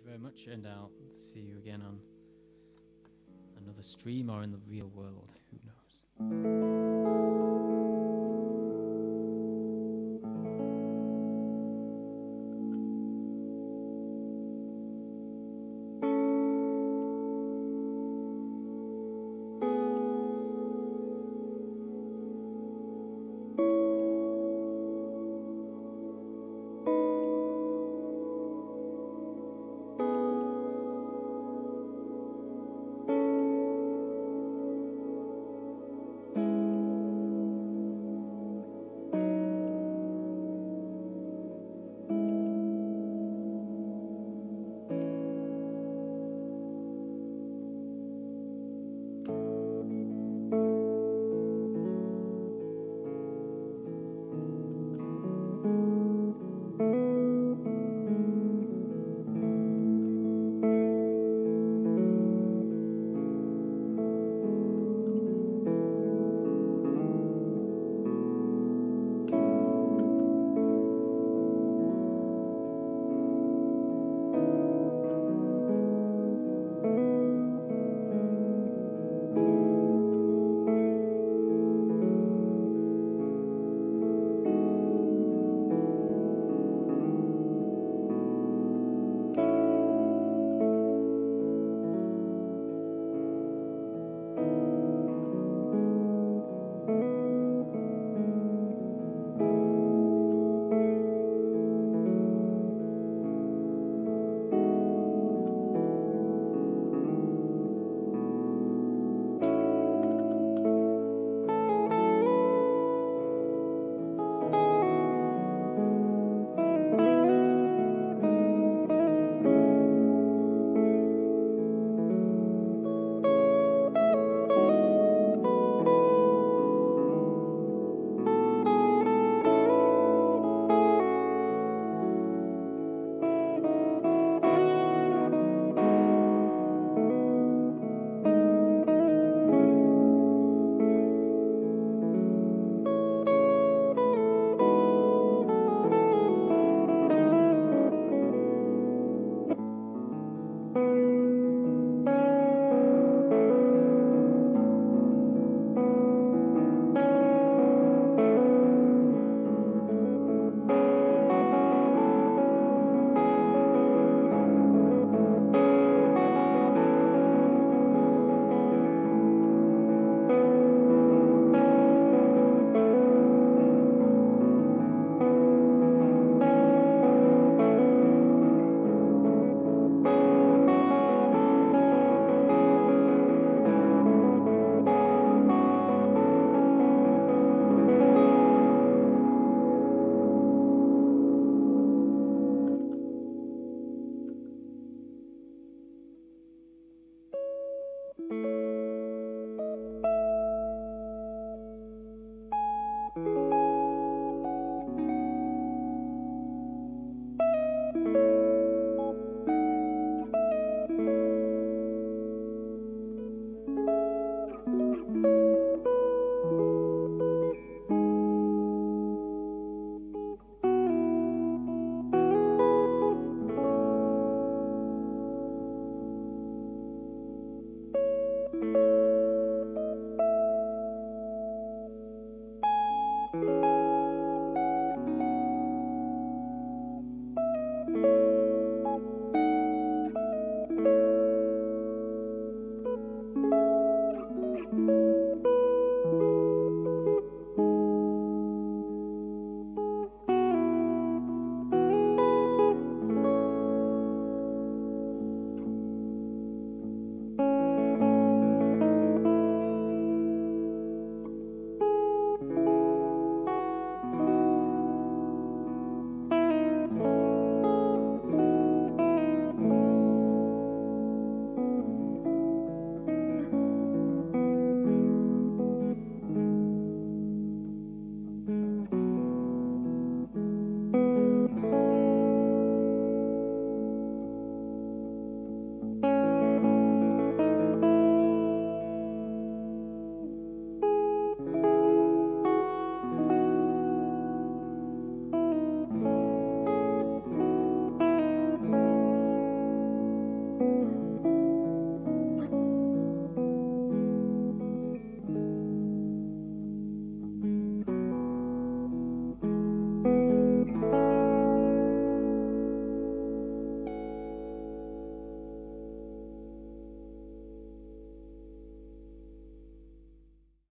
you very much, and I'll see you again on another stream or in the real world. Who knows?